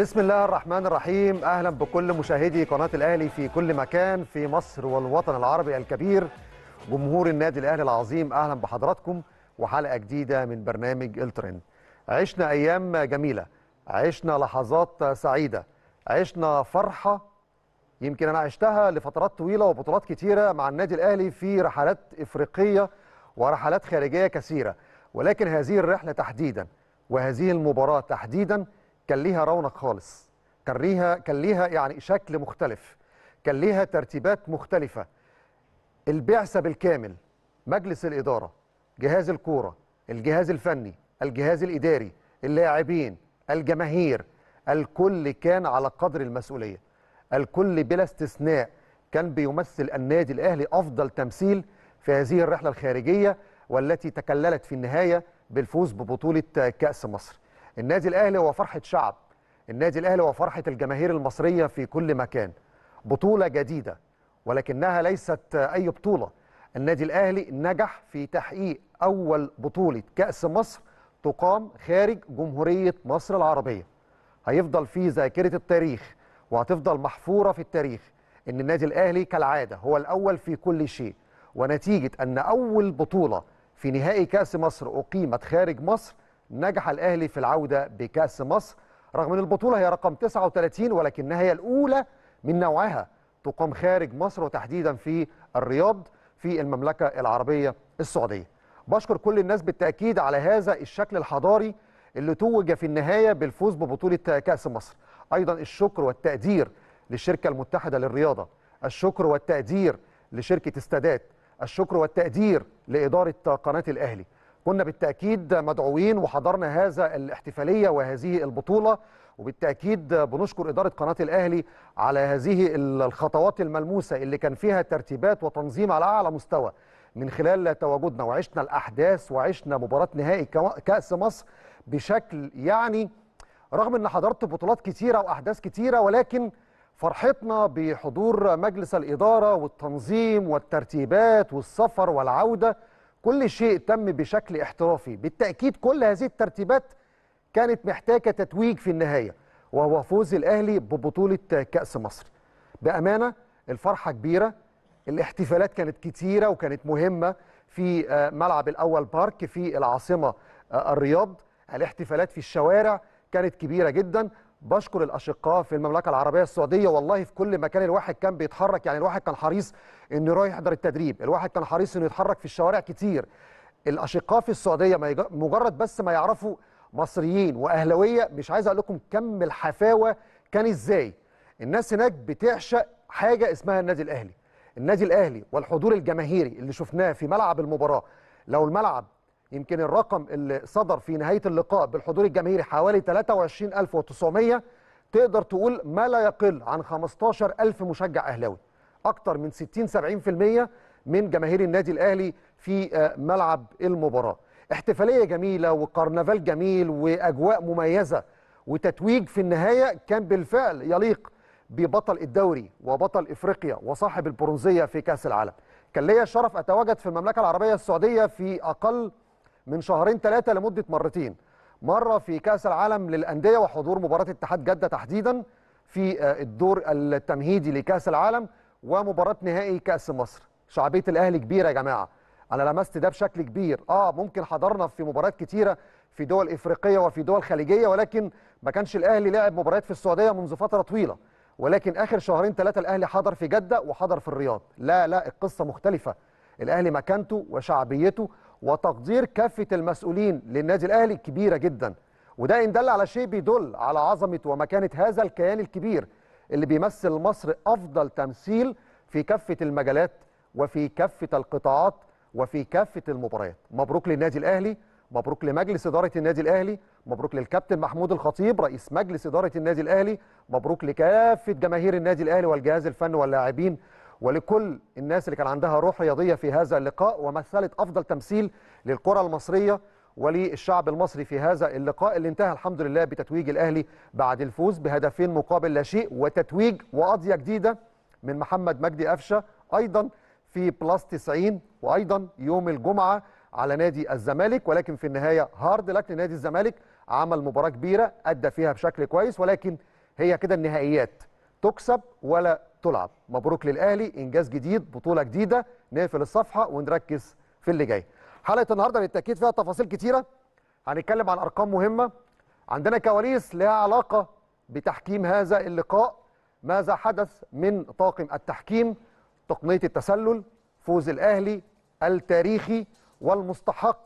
بسم الله الرحمن الرحيم. أهلا بكل مشاهدي قناة الأهلي في كل مكان في مصر والوطن العربي الكبير. جمهور النادي الأهلي العظيم أهلا بحضراتكم. وحلقة جديدة من برنامج الترند عشنا أيام جميلة. عشنا لحظات سعيدة. عشنا فرحة يمكن أنا عشتها لفترات طويلة وبطولات كتيرة مع النادي الأهلي في رحلات إفريقية ورحلات خارجية كثيرة. ولكن هذه الرحلة تحديدا وهذه المباراة تحديدا كان ليها رونق خالص. كان ليها كان ليها يعني شكل مختلف. كان ليها ترتيبات مختلفة. البعثة بالكامل مجلس الإدارة جهاز الكورة الجهاز الفني الجهاز الإداري اللاعبين الجماهير الكل كان على قدر المسؤولية. الكل بلا استثناء كان بيمثل النادي الأهلي أفضل تمثيل في هذه الرحلة الخارجية والتي تكللت في النهاية بالفوز ببطولة كأس مصر. النادي الأهلي هو فرحة شعب. النادي الأهلي هو فرحة الجماهير المصرية في كل مكان. بطولة جديدة ولكنها ليست أي بطولة. النادي الأهلي نجح في تحقيق أول بطولة كأس مصر تقام خارج جمهورية مصر العربية. هيفضل في ذاكرة التاريخ وهتفضل محفورة في التاريخ إن النادي الأهلي كالعادة هو الأول في كل شيء. ونتيجة أن أول بطولة في نهائي كأس مصر أقيمت خارج مصر نجح الأهلي في العودة بكأس مصر رغم إن البطولة هي رقم 39 ولكنها هي الأولى من نوعها تقام خارج مصر وتحديدا في الرياض في المملكة العربية السعودية. بشكر كل الناس بالتأكيد على هذا الشكل الحضاري اللي توج في النهاية بالفوز ببطولة كأس مصر. أيضا الشكر والتقدير للشركة المتحدة للرياضة، الشكر والتقدير لشركة استادات، الشكر والتقدير لإدارة قناة الأهلي. كنا بالتأكيد مدعوين وحضرنا هذا الاحتفالية وهذه البطولة وبالتأكيد بنشكر إدارة قناة الأهلي على هذه الخطوات الملموسة اللي كان فيها ترتيبات وتنظيم على أعلى مستوى من خلال تواجدنا وعشنا الأحداث وعشنا مباراة نهائي كأس مصر بشكل يعني رغم إن حضرت بطولات كتيرة وأحداث كتيرة ولكن فرحتنا بحضور مجلس الإدارة والتنظيم والترتيبات والسفر والعودة كل شيء تم بشكل احترافي. بالتأكيد كل هذه الترتيبات كانت محتاجة تتويج في النهاية وهو فوز الأهلي ببطولة كأس مصر. بأمانة الفرحة كبيرة الاحتفالات كانت كتيرة وكانت مهمة في ملعب الأول بارك في العاصمة الرياض. الاحتفالات في الشوارع كانت كبيرة جدا بشكر الأشقاء في المملكة العربية السعودية. والله في كل مكان الواحد كان بيتحرك يعني الواحد كان حريص إنه يروح يحضر التدريب. الواحد كان حريص إنه يتحرك في الشوارع كتير. الأشقاء في السعودية مجرد بس ما يعرفوا مصريين وأهلاوية مش عايز أقول لكم كم الحفاوة كان إزاي. الناس هناك بتعشق حاجة اسمها النادي الأهلي. النادي الأهلي والحضور الجماهيري اللي شفناه في ملعب المباراة. لو الملعب يمكن الرقم اللي صدر في نهاية اللقاء بالحضور الجماهيري حوالي 23900 تقدر تقول ما لا يقل عن 15000 مشجع أهلاوي. أكتر من 60 70% من جماهير النادي الأهلي في ملعب المباراة. احتفالية جميلة وكرنفال جميل وأجواء مميزة وتتويج في النهاية كان بالفعل يليق ببطل الدوري وبطل إفريقيا وصاحب البرونزية في كأس العالم. كان ليا الشرف أتواجد في المملكة العربية السعودية في أقل من شهرين ثلاثة لمدة مرتين. مرة في كأس العالم للأندية وحضور مباراة اتحاد جدة تحديدا في الدور التمهيدي لكأس العالم ومباراة نهائي كأس مصر. شعبية الأهلي كبيرة يا جماعة. أنا لمست ده بشكل كبير. آه ممكن حضرنا في مباريات كتيرة في دول إفريقية وفي دول خليجية ولكن ما كانش الأهلي لعب مباريات في السعودية منذ فترة طويلة. ولكن آخر شهرين ثلاثة الأهلي حضر في جدة وحضر في الرياض. لا لا القصة مختلفة. الأهلي مكانته وشعبيته وتقدير كافة المسؤولين للنادي الأهلي كبيرة جدا. وده إن دل على شيء بيدل على عظمة ومكانة هذا الكيان الكبير اللي بيمثل مصر أفضل تمثيل في كافة المجالات وفي كافة القطاعات وفي كافة المباريات. مبروك للنادي الأهلي مبروك لمجلس إدارة النادي الأهلي مبروك للكابتن محمود الخطيب رئيس مجلس إدارة النادي الأهلي مبروك لكافة جماهير النادي الأهلي والجهاز الفني واللاعبين ولكل الناس اللي كان عندها روح رياضية في هذا اللقاء ومثلت أفضل تمثيل للكرة المصرية وللشعب المصري في هذا اللقاء اللي انتهى الحمد لله بتتويج الأهلي بعد الفوز بهدفين مقابل لا شيء وتتويج وقضيه جديدة من محمد مجدي قفشة أيضا في plus 90 وأيضا يوم الجمعة على نادي الزمالك ولكن في النهاية hard luck لنادي الزمالك عمل مباراة كبيرة أدى فيها بشكل كويس ولكن هي كده النهائيات تكسب ولا تلعب. مبروك للأهلي إنجاز جديد بطولة جديدة. نقفل الصفحة ونركز في اللي جاي. حلقة النهارده بالتأكيد فيها تفاصيل كتيرة. هنتكلم عن أرقام مهمة. عندنا كواليس لها علاقة بتحكيم هذا اللقاء. ماذا حدث من طاقم التحكيم؟ تقنية التسلل فوز الأهلي التاريخي والمستحق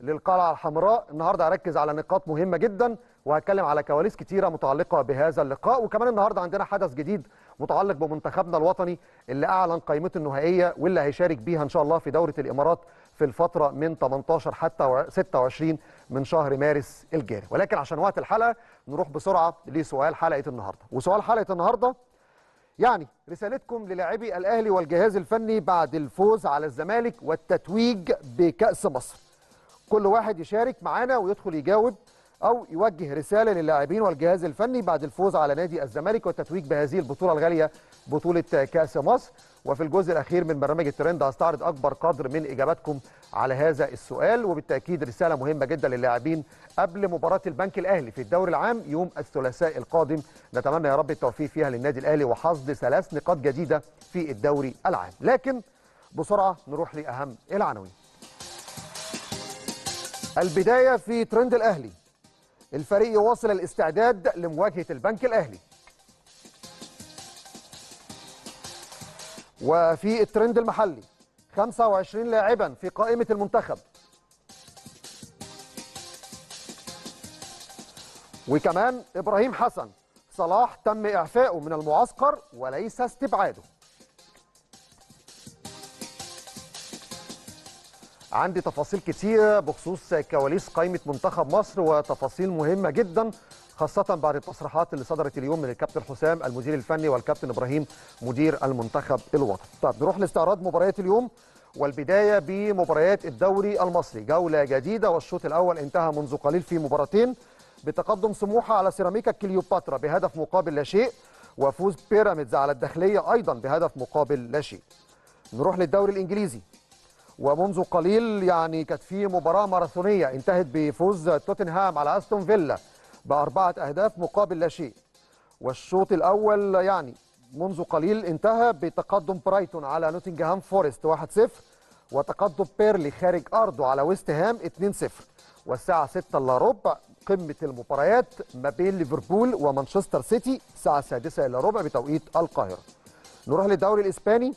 للقلعة الحمراء. النهارده هركز على نقاط مهمة جدا وهتكلم على كواليس كتيرة متعلقة بهذا اللقاء. وكمان النهارده عندنا حدث جديد متعلق بمنتخبنا الوطني اللي أعلن قائمته النهائية واللي هيشارك بيها إن شاء الله في دورة الإمارات في الفترة من 18 حتى 26 من شهر مارس الجاري. ولكن عشان وقت الحلقة نروح بسرعة لسؤال حلقة النهارده. وسؤال حلقة النهارده يعني رسالتكم للاعبي الأهلي والجهاز الفني بعد الفوز على الزمالك والتتويج بكأس مصر. كل واحد يشارك معانا ويدخل يجاوب أو يوجه رسالة للاعبين والجهاز الفني بعد الفوز على نادي الزمالك والتتويج بهذه البطولة الغالية بطولة كأس مصر. وفي الجزء الأخير من برنامج الترند هستعرض أكبر قدر من إجاباتكم على هذا السؤال وبالتأكيد رسالة مهمة جدا للاعبين قبل مباراة البنك الأهلي في الدوري العام يوم الثلاثاء القادم. نتمنى يا رب التوفيق فيها للنادي الأهلي وحصد ثلاث نقاط جديدة في الدوري العام. لكن بسرعة نروح لأهم العناوين. البداية في ترند الأهلي. الفريق يواصل الاستعداد لمواجهة البنك الأهلي. وفي الترند المحلي 25 لاعبا في قائمة المنتخب. وكمان إبراهيم حسن صلاح تم إعفائه من المعسكر وليس استبعاده. عندي تفاصيل كتير بخصوص كواليس قائمة منتخب مصر وتفاصيل مهمة جدا خاصة بعد التصريحات اللي صدرت اليوم من الكابتن حسام المدير الفني والكابتن إبراهيم مدير المنتخب الوطني. طب نروح لاستعراض مباريات اليوم والبداية بمباريات الدوري المصري، جولة جديدة والشوط الأول انتهى منذ قليل في مباراتين بتقدم سموحة على سيراميكا كليوباترا بهدف مقابل لا شيء وفوز بيراميدز على الداخلية أيضا بهدف مقابل لا شيء. نروح للدوري الإنجليزي ومنذ قليل يعني كانت في مباراة ماراثونية انتهت بفوز توتنهام على أستون فيلا بأربعة أهداف مقابل لا شيء. والشوط الأول يعني منذ قليل انتهى بتقدم برايتون على نوتنغهام فورست 1-0 وتقدم بيرنلي خارج أرضه على ويست هام 2-0 والساعة 6 إلا ربع قمة المباريات ما بين ليفربول ومانشستر سيتي الساعة السادسة إلا ربع بتوقيت القاهرة. نروح للدوري الإسباني.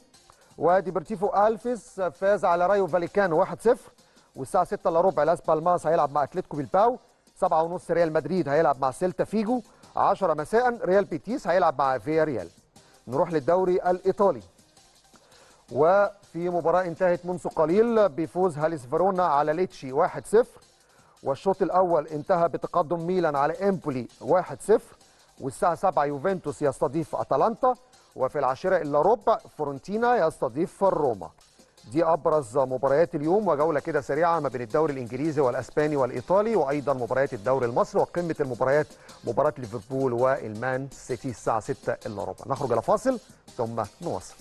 وديبورتيفو ألافيس فاز على رايو فاليكانو 1-0 والساعة 6 إلا ربع لاس بالماس هيلعب مع أتلتيكو بيلباو. 7 ونص ريال مدريد هيلعب مع سيلتا فيغو. 10 مساء ريال بيتيس هيلعب مع فيا ريال نروح للدوري الإيطالي. وفي مباراة انتهت منذ قليل بفوز هيلاس فيرونا على ليتشي 1-0 والشوط الأول انتهى بتقدم ميلان على إمبولي 1-0 والساعة 7 يوفنتوس يستضيف أتلانتا. وفي العاشرة إلا ربع فورنتينا يستضيف روما. دي أبرز مباريات اليوم وجولة كده سريعة ما بين الدوري الإنجليزي والأسباني والإيطالي وأيضا مباريات الدوري المصري وقمة المباريات مباراة ليفربول وإلمان سيتي الساعة 6 إلا ربع. نخرج إلى فاصل ثم نواصل.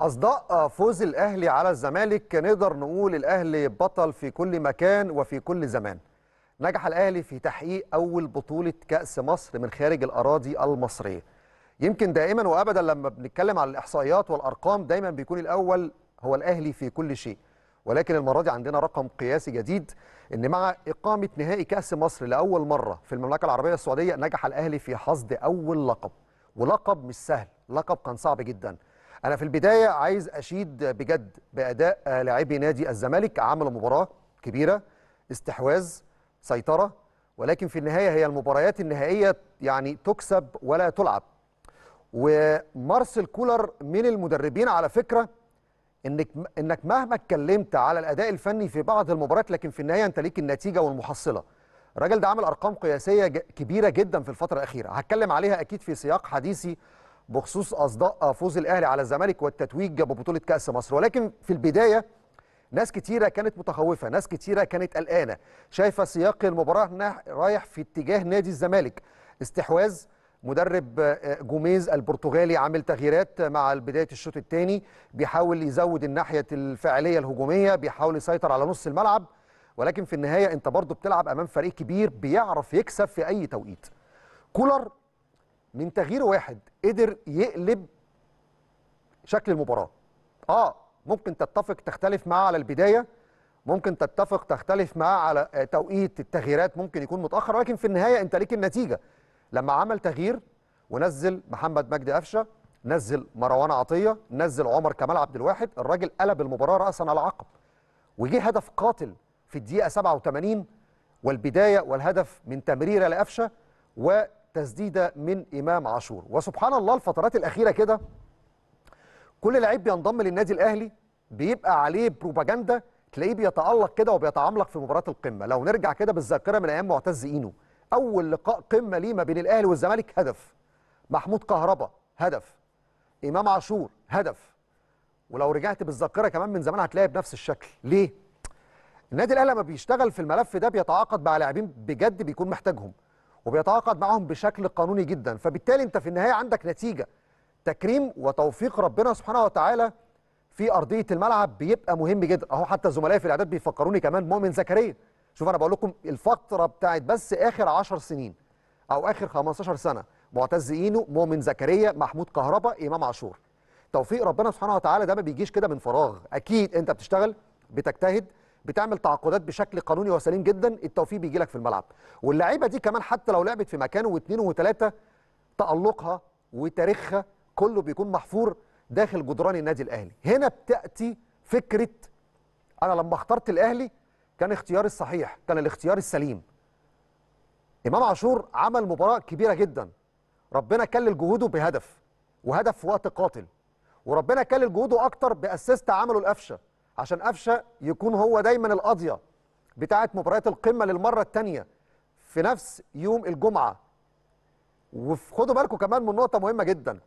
أصداء فوز الأهلي على الزمالك نقدر نقول الأهلي بطل في كل مكان وفي كل زمان. نجح الأهلي في تحقيق أول بطولة كأس مصر من خارج الأراضي المصرية. يمكن دائما وابدا لما بنتكلم على الإحصائيات والأرقام دايما بيكون الأول هو الأهلي في كل شيء. ولكن المرة دي عندنا رقم قياسي جديد إن مع إقامة نهائي كأس مصر لأول مرة في المملكة العربية السعودية نجح الأهلي في حصد أول لقب. ولقب مش سهل لقب كان صعب جدا. أنا في البداية عايز أشيد بجد بأداء لاعبي نادي الزمالك عملوا مباراة كبيرة استحواذ سيطرة ولكن في النهاية هي المباريات النهائية يعني تكسب ولا تلعب. ومارسيل كولر من المدربين على فكرة انك إنك مهما اتكلمت على الأداء الفني في بعض المباريات لكن في النهاية أنت ليك النتيجة والمحصلة. الراجل ده عامل أرقام قياسية كبيرة جدا في الفترة الأخيرة. هتكلم عليها أكيد في سياق حديثي بخصوص أصداء فوز الأهلي على الزمالك والتتويج ببطوله كأس مصر. ولكن في البداية ناس كتيرة كانت متخوفة ناس كتيرة كانت قلقانة. شايفة سياق المباراة رايح في اتجاه نادي الزمالك. استحواذ مدرب جوميز البرتغالي عامل تغييرات مع بداية الشوط الثاني بيحاول يزود الناحية الفعاليه الهجومية بيحاول يسيطر على نص الملعب. ولكن في النهاية انت برضو بتلعب أمام فريق كبير بيعرف يكسب في أي توقيت. كولر من تغيير واحد قدر يقلب شكل المباراة. آه ممكن تتفق تختلف معاه على البداية ممكن تتفق تختلف معاه على آه، توقيت التغييرات ممكن يكون متأخر ولكن في النهاية انت ليك النتيجة. لما عمل تغيير ونزل محمد مجدي قفشة نزل مروان عطية نزل عمر كمال عبد الواحد الراجل قلب المباراة راسا على عقب وجه هدف قاتل في الدقيقة 87 والبداية والهدف من تمريره لقفشه وتسديدة من إمام عاشور. وسبحان الله الفترات الأخيرة كده كل لعيب بينضم للنادي الأهلي بيبقى عليه بروباجندا تلاقيه بيتألق كده وبيتعملق في مباراة القمة. لو نرجع كده بالذاكرة من أيام معتز إينو أول لقاء قمة ليه ما بين الأهلي والزمالك هدف. محمود كهربا هدف. إمام عاشور هدف. ولو رجعت بالذاكرة كمان من زمان هتلاقي بنفس الشكل. ليه؟ النادي الأهلي لما بيشتغل في الملف ده بيتعاقد مع لاعبين بجد بيكون محتاجهم وبيتعاقد معاهم بشكل قانوني جدا. فبالتالي أنت في النهاية عندك نتيجة تكريم وتوفيق ربنا سبحانه وتعالى في أرضية الملعب بيبقى مهم جدا. أهو حتى زملائي في الإعداد بيفكروني كمان مؤمن زكريا. شوف أنا بقول لكم الفترة بتاعت بس آخر 10 سنين أو آخر 15 سنة معتز إينو مؤمن زكريا محمود كهربا إمام عاشور. توفيق ربنا سبحانه وتعالى ده ما بيجيش كده من فراغ. أكيد أنت بتشتغل بتجتهد بتعمل تعاقدات بشكل قانوني وسليم جدا التوفيق بيجي لك في الملعب. واللعيبة دي كمان حتى لو لعبت في مكان واثنين وثلاثه تألقها وتاريخها كله بيكون محفور داخل جدران النادي الأهلي. هنا بتأتي فكرة أنا لما اخترت الأهلي كان اختياري الصحيح كان الاختيار السليم. إمام عاشور عمل مباراة كبيرة جدا. ربنا كلل جهوده بهدف وهدف في وقت قاتل. وربنا كلل جهوده أكتر ب assist عمله لقفشة عشان قفشة يكون هو دايما القاضية بتاعه مباريات القمة للمرة الثانية في نفس يوم الجمعة. وخدوا بالكم كمان من نقطة مهمة جدا.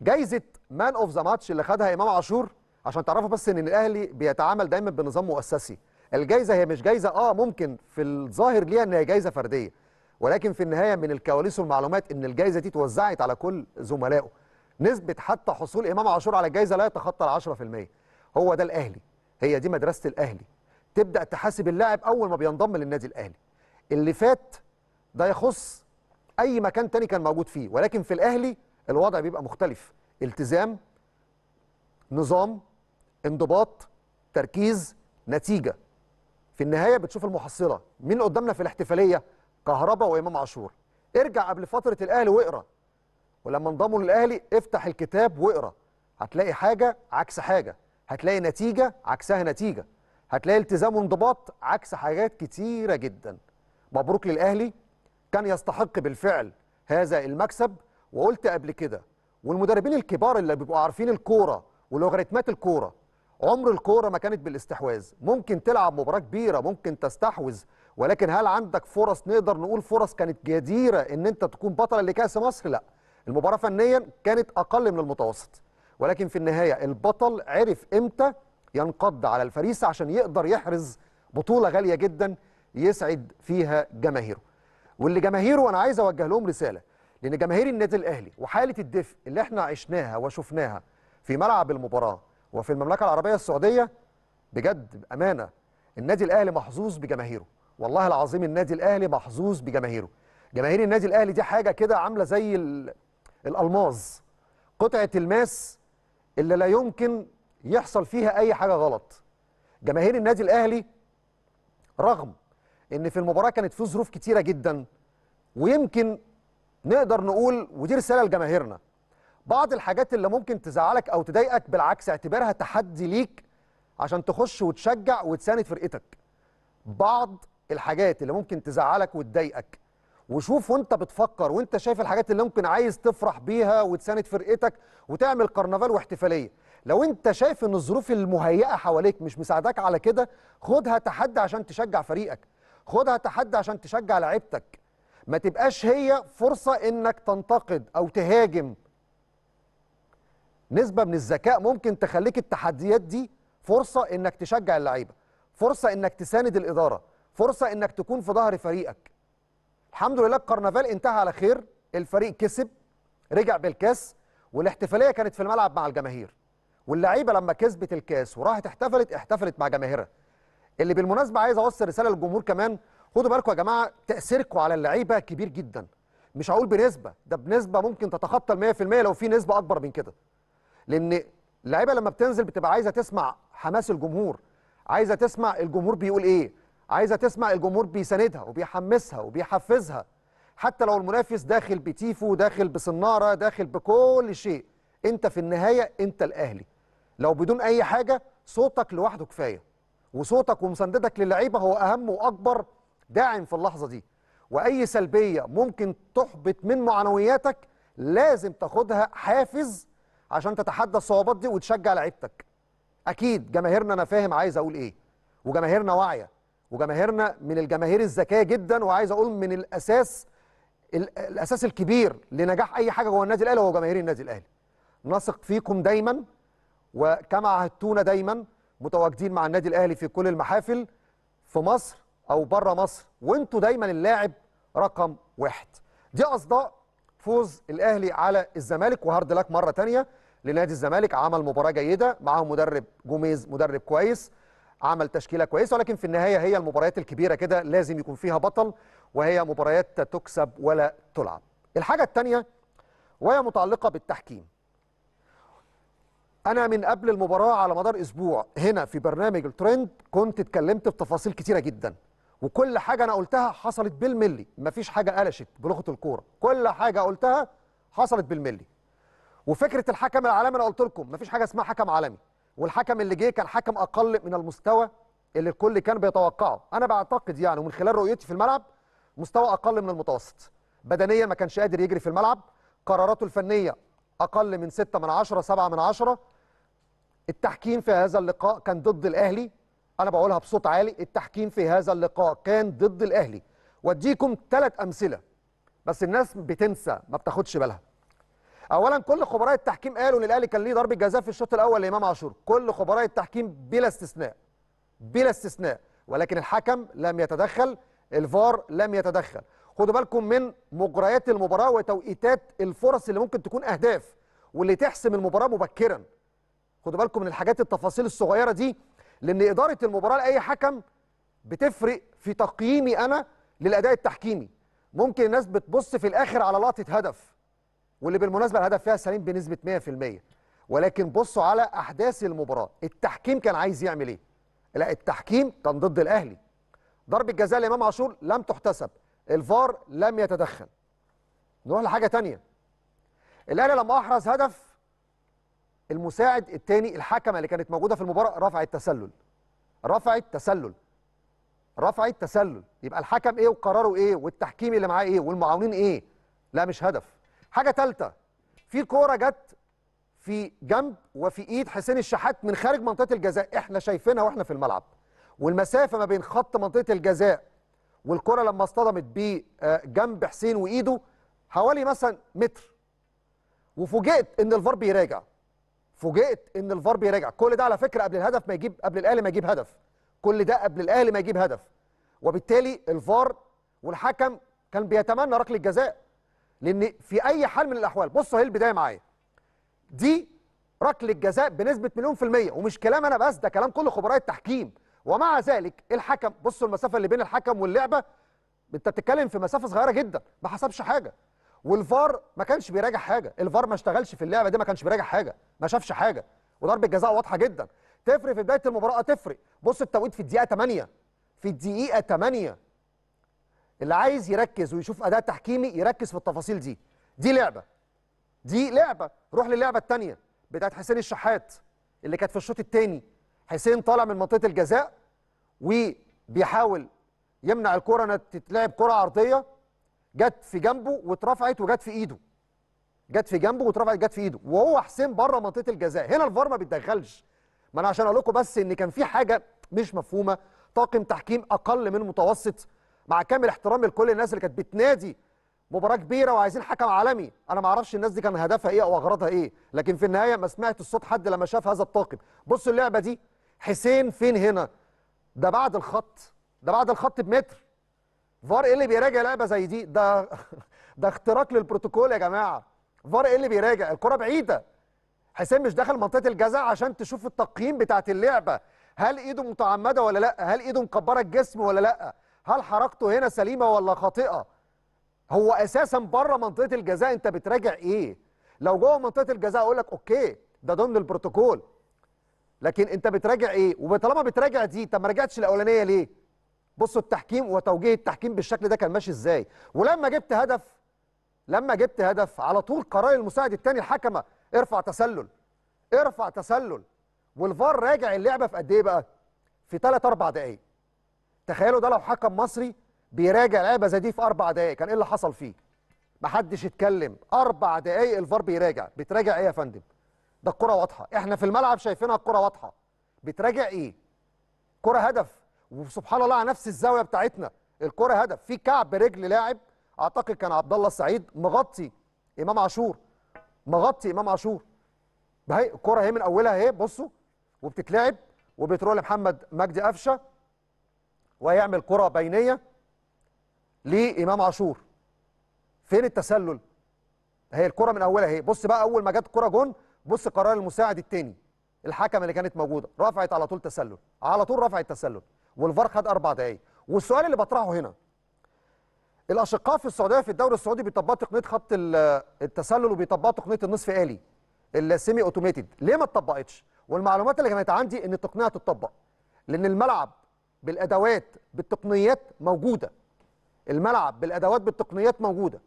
جايزة man of the match اللي خدها إمام عاشور عشان تعرفوا بس إن الأهلي بيتعامل دايما بنظام مؤسسي. الجايزة هي مش جايزة آه ممكن في الظاهر ليها إن هي جايزة فردية ولكن في النهاية من الكواليس والمعلومات إن الجايزة دي توزعت على كل زملائه. نسبة حتى حصول إمام عاشور على الجايزة لا يتخطى ال 10% هو ده الأهلي. هي دي مدرسة الأهلي. تبدأ تحاسب اللاعب أول ما بينضم للنادي الأهلي. اللي فات ده يخص أي مكان تاني كان موجود فيه ولكن في الأهلي الوضع بيبقى مختلف. التزام نظام انضباط تركيز نتيجة. في النهاية بتشوف المحصلة مين قدامنا في الاحتفالية؟ كهربا وإمام عاشور. ارجع قبل فترة الأهلي واقرأ. ولما انضموا للأهلي افتح الكتاب واقرأ. هتلاقي حاجة عكس حاجة. هتلاقي نتيجة عكسها نتيجة. هتلاقي التزام وانضباط عكس حاجات كتيرة جدا. مبروك للأهلي. كان يستحق بالفعل هذا المكسب. وقلت قبل كده والمدربين الكبار اللي بيبقوا عارفين الكورة ولوغاريتمات الكورة عمر الكورة ما كانت بالاستحواذ. ممكن تلعب مباراة كبيرة ممكن تستحوذ ولكن هل عندك فرص نقدر نقول فرص كانت جديرة إن أنت تكون بطل لكأس مصر؟ لا. المباراة فنيا كانت أقل من المتوسط. ولكن في النهاية البطل عرف إمتى ينقض على الفريسه عشان يقدر يحرز بطولة غالية جدا يسعد فيها جماهيره. واللي جماهيره أنا عايز أوجه لهم رسالة لأن جماهير النادي الأهلي وحالة الدفء اللي إحنا عشناها وشفناها في ملعب المباراة وفي المملكة العربية السعودية بجد بأمانة النادي الأهلي محظوظ بجماهيره. والله العظيم النادي الأهلي محظوظ بجماهيره. جماهير النادي الأهلي دي حاجة كده عاملة زي ال- الألماظ. قطعة الماس اللي لا يمكن يحصل فيها أي حاجة غلط. جماهير النادي الأهلي رغم إن في المباراة كانت في ظروف كتيرة جدا ويمكن نقدر نقول ودي رسالة لجماهيرنا. بعض الحاجات اللي ممكن تزعلك أو تضايقك بالعكس اعتبرها تحدي ليك عشان تخش وتشجع وتساند فرقتك. بعض الحاجات اللي ممكن تزعلك وتضايقك. وشوف وانت بتفكر وانت شايف الحاجات اللي ممكن عايز تفرح بيها وتساند فرقتك وتعمل كرنفال واحتفالية. لو انت شايف إن الظروف المهيئة حواليك مش مساعداك على كده خدها تحدي عشان تشجع فريقك. خدها تحدي عشان تشجع لعيبتك. ما تبقاش هي فرصة إنك تنتقد أو تهاجم نسبة من الذكاء ممكن تخليك التحديات دي فرصة إنك تشجع اللعيبة فرصة إنك تساند الإدارة فرصة إنك تكون في ظهر فريقك. الحمد لله الكرنفال انتهى على خير الفريق كسب رجع بالكاس والاحتفالية كانت في الملعب مع الجماهير. واللعيبة لما كسبت الكاس وراحت احتفلت احتفلت مع جماهيرها. اللي بالمناسبة عايز أوصل رسالة للجمهور كمان خدوا بالكم يا جماعة تأثيركم على اللعيبة كبير جدا. مش هقول بنسبة ده بنسبة ممكن تتخطى ال 100% لو في نسبة أكبر من كده. لأن اللعيبة لما بتنزل بتبقى عايزة تسمع حماس الجمهور. عايزة تسمع الجمهور بيقول إيه. عايزة تسمع الجمهور بيساندها وبيحمسها وبيحفزها. حتى لو المنافس داخل بتيفو داخل بصنارة داخل بكل شيء أنت في النهاية أنت الأهلي. لو بدون أي حاجة صوتك لوحده كفاية. وصوتك ومساندتك للعيبة هو أهم وأكبر داعم في اللحظة دي. وأي سلبية ممكن تحبط من معنوياتك لازم تاخدها حافز عشان تتحدى الصعوبات دي وتشجع لعيبتك. أكيد جماهيرنا أنا فاهم عايز أقول إيه. وجماهيرنا واعية. وجماهيرنا من الجماهير الذكية جدا وعايز أقول من الأساس الأساس الكبير لنجاح أي حاجة جوه النادي الأهلي هو جماهير النادي الأهلي. نثق فيكم دايما وكما عهدتونا دايما متواجدين مع النادي الأهلي في كل المحافل في مصر أو بره مصر. وأنتوا دايما اللاعب رقم واحد. دي أصداء فوز الأهلي على الزمالك وهارد لك مرة ثانية لنادي الزمالك. عمل مباراة جيدة معاهم مدرب جوميز مدرب كويس عمل تشكيلة كويسة ولكن في النهاية هي المباريات الكبيرة كده لازم يكون فيها بطل وهي مباريات تكسب ولا تلعب. الحاجة الثانية وهي متعلقة بالتحكيم. أنا من قبل المباراة على مدار أسبوع هنا في برنامج الترند كنت اتكلمت في تفاصيل كتيرة جدا وكل حاجة أنا قلتها حصلت بالملي. مفيش حاجة قلشت بلغة الكورة. كل حاجة قلتها حصلت بالملي. وفكرة الحكم العالمي أنا قلت لكم مفيش حاجة اسمها حكم عالمي. والحكم اللي جه كان حكم أقل من المستوى اللي الكل كان بيتوقعه. أنا بعتقد يعني ومن خلال رؤيتي في الملعب مستوى أقل من المتوسط. بدنيا ما كانش قادر يجري في الملعب. قراراته الفنية أقل من 6 من 10 7 من 10 التحكيم في هذا اللقاء كان ضد الأهلي. أنا بقولها بصوت عالي. التحكيم في هذا اللقاء كان ضد الأهلي. وأديكم ثلاث أمثلة بس الناس بتنسى ما بتاخدش بالها. اولا كل خبراء التحكيم قالوا إن الأهلي كان ليه ضربة جزاء في الشوط الأول لإمام عاشور. كل خبراء التحكيم بلا استثناء بلا استثناء. ولكن الحكم لم يتدخل الفار لم يتدخل. خدوا بالكم من مجريات المباراة وتوقيتات الفرص اللي ممكن تكون أهداف واللي تحسم المباراة مبكرا. خدوا بالكم من الحاجات التفاصيل الصغيرة دي لأن إدارة المباراة لأي حكم بتفرق في تقييمي أنا للأداء التحكيمي. ممكن الناس بتبص في الآخر على لقطة هدف. واللي بالمناسبة الهدف فيها سليم بنسبة 100% ولكن بصوا على أحداث المباراة. التحكيم كان عايز يعمل إيه؟ لا التحكيم كان ضد الأهلي. ضربة جزاء لإمام عاشور لم تحتسب. الفار لم يتدخل. نروح لحاجة ثانية الأهلي لما أحرز هدف المساعد الثاني الحكمة اللي كانت موجودة في المباراة رفعت تسلل رفعت تسلل رفعت تسلل يبقى الحكم إيه وقراره إيه؟ والتحكيم اللي معاه إيه؟ والمعاونين إيه؟ لا مش هدف. حاجة ثالثه في كورة جت في جنب وفي إيد حسين الشحات من خارج منطقة الجزاء. إحنا شايفينها وإحنا في الملعب. والمسافة ما بين خط منطقة الجزاء والكرة لما اصطدمت بجنب حسين وإيده حوالي مثلا متر. وفوجئت إن الفار بيراجع. فوجئت إن الفار بيراجع. كل ده على فكرة قبل الهدف ما يجيب قبل الأهلي ما يجيب هدف. كل ده قبل الأهلي ما يجيب هدف. وبالتالي الفار والحكم كان بيتمنى ركلة جزاء. لأن في أي حال من الأحوال بصوا أهي البداية معايا. دي ركلة جزاء بنسبة مليون في المية ومش كلام أنا بس ده كلام كل خبراء التحكيم. ومع ذلك الحكم بصوا المسافة اللي بين الحكم واللعبة أنت بتتكلم في مسافة صغيرة جدا ما حسبش حاجة. والفار ما كانش بيراجع حاجة الفار ما اشتغلش في اللعبة دي ما كانش بيراجع حاجة ما شافش حاجة. وضربة جزاء واضحة جدا. تفرق في بداية المباراة تفرق. بص التوقيت في الدقيقة 8 في الدقيقة 8 اللي عايز يركز ويشوف اداء تحكيمي يركز في التفاصيل دي. دي لعبة. دي لعبة. روح للعبة الثانية بتاعت حسين الشحات اللي كانت في الشوط الثاني حسين طالع من منطقة الجزاء وبيحاول يمنع الكرة إنها تتلعب كرة عرضية. جت في جنبه واترفعت وجت في إيده. جت في جنبه واترفعت جت في إيده. وهو حسين بره منطقة الجزاء. هنا الفار ما بيتدخلش. ما أنا عشان أقول لكم بس إن كان في حاجة مش مفهومة. طاقم تحكيم أقل من المتوسط مع كامل احترامي لكل الناس اللي كانت بتنادي مباراة كبيرة وعايزين حكم عالمي. أنا ما أعرفش الناس دي كان هدفها إيه أو أغراضها إيه لكن في النهاية ما سمعت الصوت حد لما شاف هذا الطاقم. بصوا اللعبة دي حسين فين هنا؟ ده بعد الخط ده بعد الخط بمتر. فار إيه اللي بيراجع لعبة زي دي؟ ده ده اختراق للبروتوكول يا جماعة. فار إيه اللي بيراجع؟ الكرة بعيدة. حسين مش داخل منطقة الجزاء عشان تشوف التقييم بتاعت اللعبة. هل إيده متعمدة ولا لأ؟ هل إيده مكبرة الجسم ولا لأ؟ هل حركته هنا سليمة ولا خاطئة؟ هو أساسا بره منطقة الجزاء أنت بتراجع إيه؟ لو جوه منطقة الجزاء أقول لك okay ده ضمن البروتوكول. لكن أنت بتراجع إيه؟ وطالما بتراجع دي طب ما رجعتش الأولانية ليه؟ بصوا التحكيم وتوجيه التحكيم بالشكل ده كان ماشي إزاي؟ ولما جبت هدف لما جبت هدف على طول قرار المساعد الثاني الحكمة ارفع تسلل ارفع تسلل. والفار راجع اللعبة في قد إيه بقى؟ في 3 4 دقائق تخيلوا ده لو حكم مصري بيراجع لعبة زي دي في أربع دقائق كان إيه اللي حصل فيه؟ محدش يتكلم. أربع دقائق الفار بيراجع. بتراجع إيه يا فندم؟ ده الكرة واضحة. إحنا في الملعب شايفينها الكرة واضحة. بتراجع إيه؟ كرة هدف. وسبحان الله على نفس الزاوية بتاعتنا. الكرة هدف. في كعب رجل لاعب. أعتقد كان عبد الله السعيد مغطي إمام عاشور. مغطي إمام عاشور. الكره اهي من أولها. اهي بصوا. وبتتلعب. وبتروح لمحمد مجدي قفشة. وهيعمل كره بينية لإمام عاشور. فين التسلل؟ هي الكره من أولها اهي بص بقى أول ما جت الكره جون بص قرار المساعد الثاني الحكم اللي كانت موجودة. رفعت على طول تسلل. على طول رفعت تسلل. والفار خد أربع دقائق والسؤال اللي بطرحه هنا. الأشقاء في السعودية في الدوري السعودي بيطبقوا تقنية خط التسلل وبيطبقوا تقنية النصف آلي السيمي اوتوميتد ليه ما اتطبقتش؟ والمعلومات اللي كانت عندي إن التقنية هتطبق لأن الملعب بالأدوات بالتقنيات موجودة. الملعب بالأدوات بالتقنيات موجودة.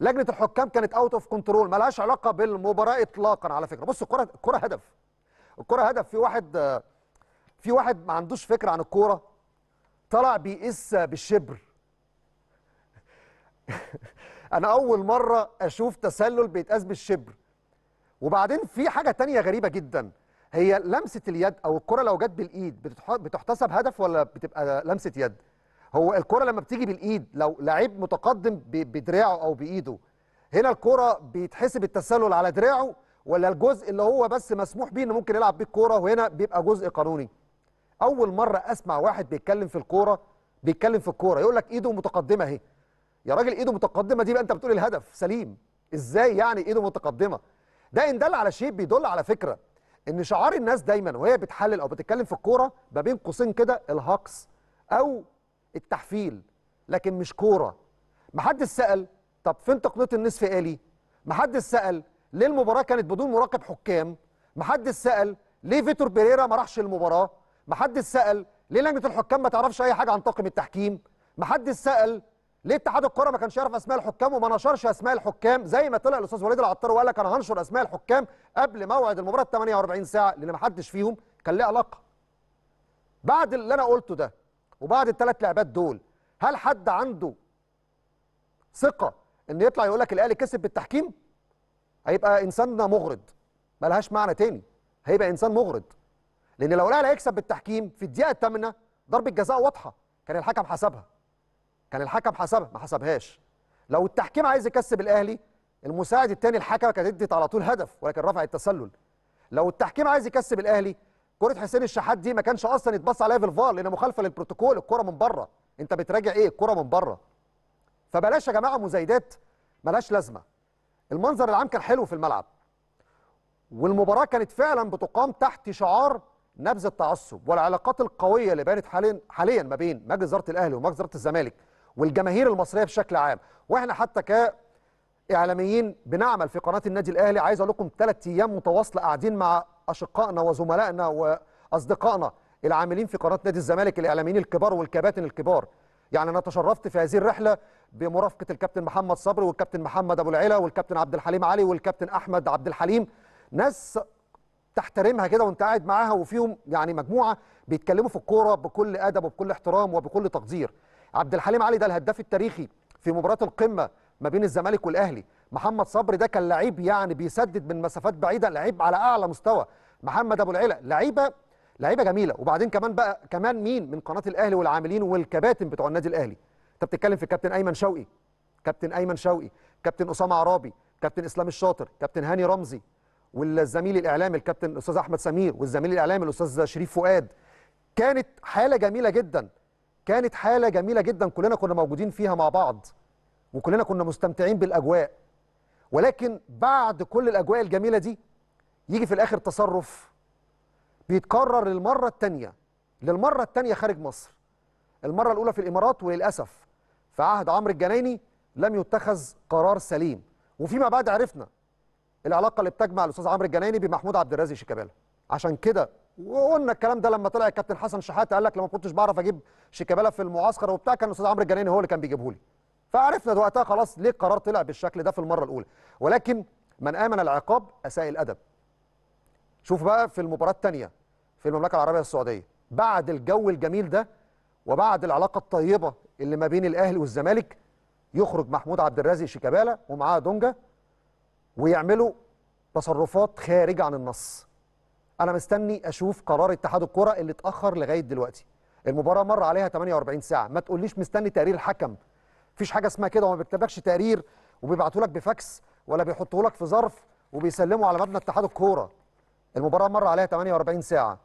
لجنة الحكام كانت out of control ملهاش علاقة بالمباراة اطلاقا على فكرة. بص الكره الكره هدف. الكره هدف. في واحد في واحد ما عندوش فكرة عن الكورة طلع بيقيس بالشبر. أنا أول مرة أشوف تسلل بيتقاس بالشبر. وبعدين في حاجة تانية غريبة جدا. هي لمسة اليد أو الكرة لو جت بالإيد بتحتسب هدف ولا بتبقى لمسة يد؟ هو الكرة لما بتيجي بالإيد لو لعيب متقدم بدراعه أو بإيده هنا الكرة بيتحسب التسلل على دراعه ولا الجزء اللي هو بس مسموح بيه إنه ممكن يلعب بيه الكوره وهنا بيبقى جزء قانوني؟ أول مرة أسمع واحد بيتكلم في الكورة بيتكلم في الكورة يقول لك إيده متقدمة أهي. يا راجل إيده متقدمة دي بقى أنت بتقول الهدف سليم. إزاي يعني إيده متقدمة؟ ده إن دل على شيء بيدل على فكرة. إن شعار الناس دايما وهي بتحلل أو بتتكلم في الكورة ما بين قوسين كده الهاكس أو التحفيل لكن مش كورة. محدش سأل طب فين تقنية النصف آلي؟ محدش سأل ليه المباراة كانت بدون مراقب حكام؟ محدش سأل ليه فيتور بيريرا ما راحش المباراة؟ محدش سأل ليه لجنة الحكام ما تعرفش أي حاجة عن طاقم التحكيم؟ محدش سأل ليه اتحاد الكرة ما كانش يعرف أسماء الحكام وما نشرش أسماء الحكام؟ زي ما طلع الأستاذ وليد العطار وقال لك أنا هنشر أسماء الحكام قبل موعد المباراة 48 ساعة لأن ما حدش فيهم كان ليه علاقة. بعد اللي أنا قلته ده وبعد الثلاث لعبات دول هل حد عنده ثقة إن يطلع يقول لك الأهلي كسب بالتحكيم؟ هيبقى إنسان مغرض. ملهاش معنى تاني. هيبقى إنسان مغرض. لأن لو الأهلي هيكسب بالتحكيم في الدقيقة الثامنة ضربة جزاء واضحة كان الحكم حسبها. كان الحكم حسبها ما حسبهاش. لو التحكيم عايز يكسب الأهلي المساعد الثاني الحكم كانت ادت على طول هدف ولكن رفع التسلل. لو التحكيم عايز يكسب الأهلي كرة حسين الشحات دي ما كانش أصلا يتبص عليها في الفار لأن مخالفة للبروتوكول الكرة من بره. أنت بتراجع إيه؟ الكرة من بره. فبلاش يا جماعة مزايدات ملهاش لازمة. المنظر العام كان حلو في الملعب. والمباراة كانت فعلا بتقام تحت شعار نبذ التعصب والعلاقات القوية اللي بانت حاليا حاليا ما بين مجلس إدارة الأهلي ومجلس إدارة الزمالك. والجماهير المصرية بشكل عام. وإحنا حتى كإعلاميين بنعمل في قناة النادي الأهلي عايز أقول لكم ثلاث أيام متواصلة قاعدين مع أشقائنا وزملائنا وأصدقائنا العاملين في قناة نادي الزمالك الإعلاميين الكبار والكباتن الكبار. يعني أنا تشرفت في هذه الرحلة بمرافقة الكابتن محمد صبري والكابتن محمد أبو العلا والكابتن عبد الحليم علي والكابتن أحمد عبد الحليم. ناس تحترمها كده وأنت قاعد معاها وفيهم يعني مجموعة بيتكلموا في الكورة بكل أدب وبكل احترام وبكل تقدير. عبد الحليم علي ده الهداف التاريخي في مباراة القمة ما بين الزمالك والأهلي. محمد صبري ده كان لعيب يعني بيسدد من مسافات بعيدة لعيب على أعلى مستوى. محمد أبو العلا لعيبة لعيبة جميلة. وبعدين كمان بقى كمان مين؟ من قناة الأهلي والعاملين والكباتن بتوع النادي الأهلي. أنت بتتكلم في كابتن أيمن شوقي كابتن أيمن شوقي كابتن أسامة عرابي كابتن إسلام الشاطر كابتن هاني رمزي والزميل الإعلامي الكابتن الأستاذ أحمد سمير والزميل الإعلامي الأستاذ شريف فؤاد. كانت حالة جميلة جدا. كانت حالة جميلة جدا. كلنا كنا موجودين فيها مع بعض وكلنا كنا مستمتعين بالأجواء. ولكن بعد كل الأجواء الجميلة دي يجي في الآخر تصرف بيتكرر للمرة الثانية للمرة الثانية خارج مصر. المرة الأولى في الإمارات وللأسف في عهد عمرو الجنايني لم يتخذ قرار سليم. وفيما بعد عرفنا العلاقة اللي بتجمع الأستاذ عمرو الجنايني بمحمود عبد الرازق شيكابالا. عشان كده وقلنا الكلام ده لما طلع الكابتن حسن شحاته قال لك لما كنتش بعرف أجيب شيكابالا في المعسكر وبتاع كان الاستاذ عمرو الجنايني هو اللي كان بيجيبه لي. فعرفنا وقتها خلاص ليه القرار طلع بالشكل ده في المرة الأولى. ولكن من آمن العقاب أساء الأدب. شوف بقى في المباراة الثانية في المملكة العربية السعودية بعد الجو الجميل ده وبعد العلاقة الطيبة اللي ما بين الأهلي والزمالك يخرج محمود عبد الرازق شيكابالا ومعاه دونجا ويعملوا تصرفات خارجه عن النص. أنا مستني أشوف قرار اتحاد الكرة اللي اتأخر لغاية دلوقتي. المباراة مر عليها 48 ساعة. ما تقوليش مستني تقرير الحكم. مفيش حاجة اسمها كده. وما بيكتبلكش تقرير وبيبعتوا لك بفاكس ولا بيحطوا لك في ظرف وبيسلموا على مبنى اتحاد الكورة. المباراة مر عليها 48 ساعة.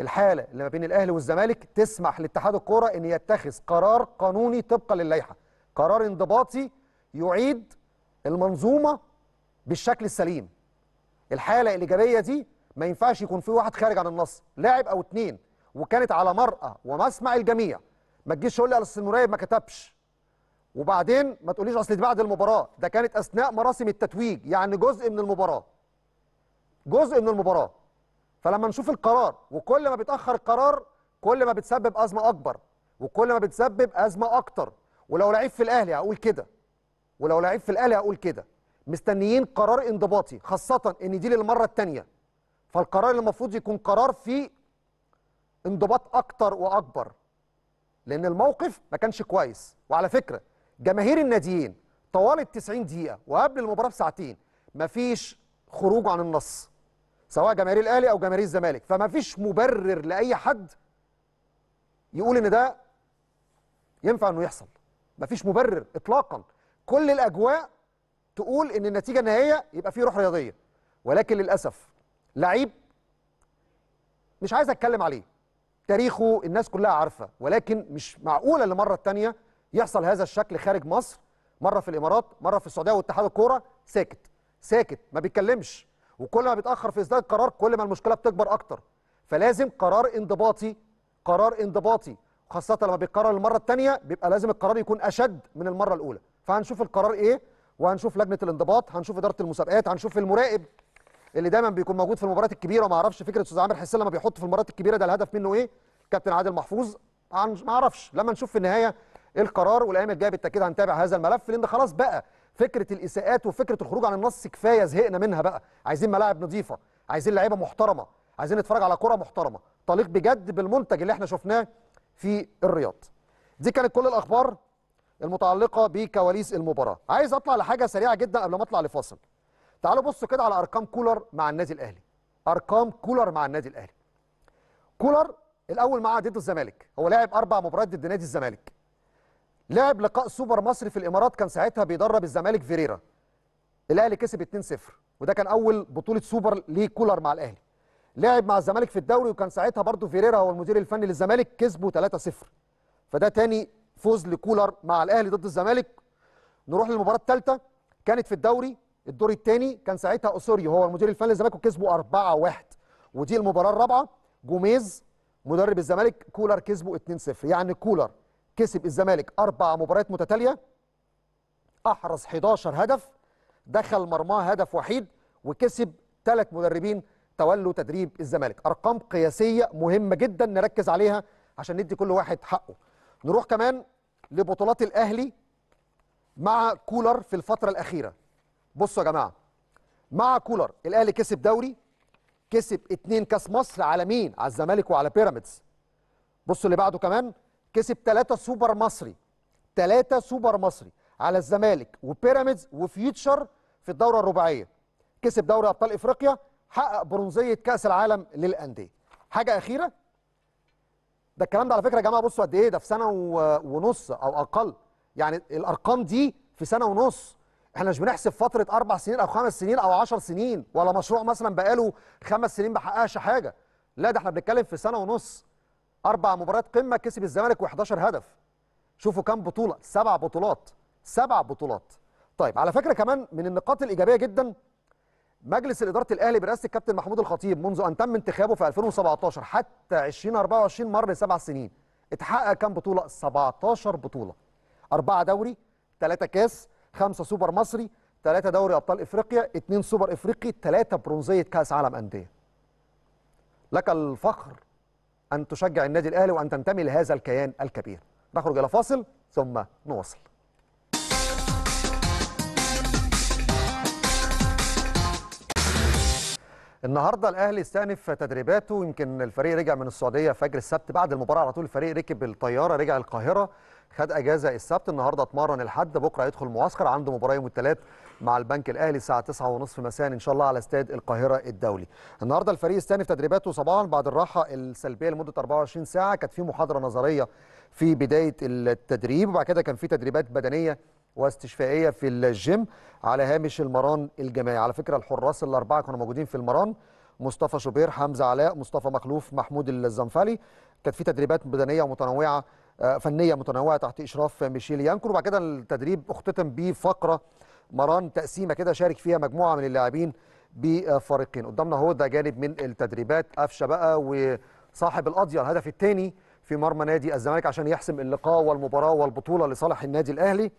الحالة اللي ما بين الأهلي والزمالك تسمح لاتحاد الكورة إن يتخذ قرار قانوني طبقا للائحة. قرار انضباطي يعيد المنظومة بالشكل السليم. الحالة الإيجابية دي ما ينفعش يكون في واحد خارج عن النص لاعب أو اتنين وكانت على مرأى ومسمع الجميع. ما تجيش تقول لي أصل المراقب ما كتبش. وبعدين ما تقوليش أصل بعد المباراة. ده كانت أثناء مراسم التتويج يعني جزء من المباراة. جزء من المباراة. فلما نشوف القرار وكل ما بيتأخر القرار كل ما بتسبب أزمة أكبر وكل ما بتسبب أزمة أكتر. ولو لعيب في الأهلي هقول كده. ولو لعيب في الأهلي هقول كده. مستنيين قرار انضباطي خاصة إن دي للمرة الثانية فالقرار اللي المفروض يكون قرار فيه انضباط أكتر وأكبر. لأن الموقف ما كانش كويس. وعلى فكرة جماهير الناديين طوال ال 90 دقيقة وقبل المباراة بساعتين مفيش خروج عن النص سواء جماهير الأهلي أو جماهير الزمالك. فما فيش مبرر لأي حد يقول إن ده ينفع إنه يحصل. ما فيش مبرر اطلاقا. كل الأجواء تقول إن النتيجة النهائية يبقى فيه روح رياضية. ولكن للأسف لعيب مش عايز اتكلم عليه. تاريخه الناس كلها عارفة ولكن مش معقولة لمره الثانية يحصل هذا الشكل خارج مصر مرة في الإمارات مرة في السعودية واتحاد الكورة ساكت ساكت ما بيتكلمش. وكل ما بيتأخر في إصدار القرار كل ما المشكلة بتكبر أكتر. فلازم قرار انضباطي قرار انضباطي خاصة لما بيتكرر المرة الثانية بيبقى لازم القرار يكون أشد من المرة الأولى. فهنشوف القرار إيه وهنشوف لجنة الانضباط هنشوف إدارة المسابقات هنشوف المراقب. اللي دايما بيكون موجود في المباريات الكبيرة وما أعرفش فكرة أستاذ عامر حسين لما بيحط في المباريات الكبيرة ده الهدف منه إيه؟ كابتن عادل محفوظ. ما أعرفش. لما نشوف في النهاية إيه القرار والأيام الجاية بالتأكيد هنتابع هذا الملف لأن خلاص بقى فكرة الإساءات وفكرة الخروج عن النص كفاية زهقنا منها بقى. عايزين ملاعب نظيفة عايزين لعيبة محترمة عايزين نتفرج على كرة محترمة. تليق بجد بالمنتج اللي إحنا شفناه في الرياض. دي كانت كل الأخبار المتعلقة بكواليس المباراة. عايز أطلع لحاجة سريعة جدا قبل ما أطلع لفاصل. تعالوا بصوا كده على أرقام كولر مع النادي الأهلي. أرقام كولر مع النادي الأهلي. كولر الأول معاه ضد الزمالك. هو لعب أربع مباريات ضد نادي الزمالك. لعب لقاء سوبر مصري في الإمارات كان ساعتها بيدرب الزمالك فيريرا. الأهلي كسب 2-0 وده كان أول بطولة سوبر لكولر مع الأهلي. لعب مع الزمالك في الدوري وكان ساعتها برضه فيريرا هو المدير الفني للزمالك كسبوا 3-0 فده تاني فوز لكولر مع الأهلي ضد الزمالك. نروح للمباراة الثالثه كانت في الدوري الدور الثاني كان ساعتها اسوريو هو المدير الفني للزمالك وكسبوا 4-1 ودي المباراة الرابعة جوميز مدرب الزمالك كولر كسبوا 2-0 يعني كولر كسب الزمالك أربع مباريات متتالية أحرز 11 هدف دخل مرماه هدف وحيد وكسب ثلاث مدربين تولوا تدريب الزمالك. أرقام قياسية مهمة جدا نركز عليها عشان ندي كل واحد حقه. نروح كمان لبطولات الأهلي مع كولر في الفترة الأخيرة. بصوا يا جماعة مع كولر الأهلي كسب دوري كسب اتنين كاس مصر على مين؟ على الزمالك وعلى بيراميدز. بصوا اللي بعده كمان كسب ثلاثة سوبر مصري ثلاثة سوبر مصري على الزمالك وبيراميدز وفيوتشر في الدورة الرباعية. كسب دوري أبطال إفريقيا حقق برونزية كأس العالم للأندية. حاجة أخيرة؟ ده الكلام ده على فكرة يا جماعة بصوا قد إيه ده في سنة ونص أو أقل. يعني الأرقام دي في سنة ونص. إحنا مش بنحسب فترة أربع سنين أو خمس سنين أو عشر سنين ولا مشروع مثلا بقاله خمس سنين ما حققش حاجة. لا ده إحنا بنتكلم في سنة ونص. أربع مباريات قمة كسب الزمالك و11 هدف. شوفوا كام بطولة. سبع بطولات. سبع بطولات. طيب على فكرة كمان من النقاط الإيجابية جدا مجلس الاداره الأهلي برئاسة الكابتن محمود الخطيب منذ أن تم انتخابه في 2017 حتى 2024 مر سبع سنين اتحقق كام بطولة؟ 17 بطولة. أربعة دوري ثلاثة كاس خمسة سوبر مصري ثلاثة دوري أبطال إفريقيا اثنين سوبر إفريقي ثلاثة برونزية كأس عالم أندية. لك الفخر أن تشجع النادي الأهلي وأن تنتمي لهذا الكيان الكبير. نخرج إلى فاصل ثم نواصل. النهارده الأهلي استأنف تدريباته يمكن الفريق رجع من السعودية فجر السبت بعد المباراة على طول الفريق ركب الطيارة رجع القاهرة. خد أجازة السبت النهارده اتمرن الحد بكرة يدخل معسكر عنده مباراة يوم الثلاث مع البنك الأهلي الساعة 9:30 مساء إن شاء الله على استاد القاهرة الدولي. النهارده الفريق استأنف تدريباته صباحا بعد الراحة السلبية لمدة 24 ساعة كانت في محاضرة نظرية في بداية التدريب وبعد كده كان في تدريبات بدنية واستشفائية في الجيم على هامش المران الجماعي على فكرة الحراس الأربعة كانوا موجودين في المران مصطفى شوبير حمزة علاء مصطفى مخلوف محمود الزنفلي كانت في تدريبات بدنية متنوعه فنية متنوعة تحت إشراف ميشيل يانكور. وبعد كده التدريب اختتم بفقرة مران تقسيمة كده شارك فيها مجموعة من اللاعبين بفريقين. قدامنا هو ده جانب من التدريبات. قفشة بقى وصاحب القضية الهدف الثاني في مرمى نادي الزمالك عشان يحسم اللقاء والمباراة والبطولة لصالح النادي الأهلي.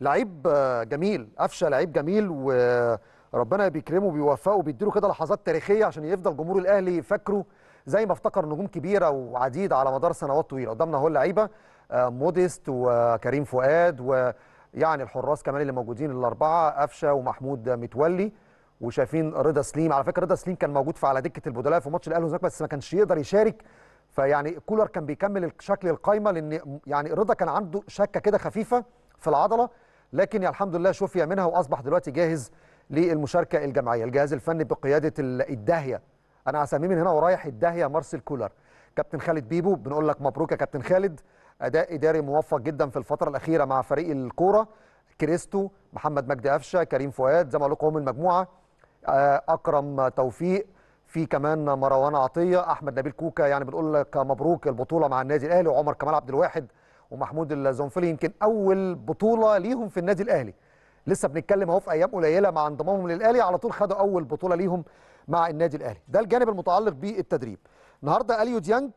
لعيب جميل. قفشة لعيب جميل وربنا بيكرمه وبيوفقه وبيديله كده لحظات تاريخية عشان يفضل جمهور الأهلي فاكره زي ما افتكر نجوم كبيرة وعديده على مدار سنوات طويلة. قدامنا أهو اللعيبة موديست وكريم فؤاد ويعني الحراس كمان اللي موجودين الأربعة قفشة ومحمود متولي وشايفين رضا سليم. على فكرة رضا سليم كان موجود في على دكة البدلاء في ماتش الأهلي والزمالك بس ما كانش يقدر يشارك. فيعني كولر كان بيكمل شكل القايمة لأن يعني رضا كان عنده شكة كده خفيفة في العضلة. لكن الحمد لله شفي منها وأصبح دلوقتي جاهز للمشاركة الجماعية. الجهاز الفني بقيادة الداهية. أنا هسميه من هنا ورايح الداهيه مارسيل كولر. كابتن خالد بيبو بنقول لك مبروك يا كابتن خالد. اداء اداري موفق جدا في الفترة الاخيره مع فريق الكوره. كريستو محمد مجدي قفشه كريم فؤاد زي ما لكم هم المجموعه. اكرم توفيق. في كمان مروان عطيه احمد نبيل كوكا يعني بنقول لك مبروك البطوله مع النادي الاهلي. وعمر كمال عبد الواحد ومحمود الزنفلي يمكن اول بطوله ليهم في النادي الاهلي. لسه بنتكلم اهو في أيام قليله مع انضمامهم للاهلي. على طول خدوا اول بطوله ليهم مع النادي الأهلي. ده الجانب المتعلق بالتدريب. النهارده اليو ديانج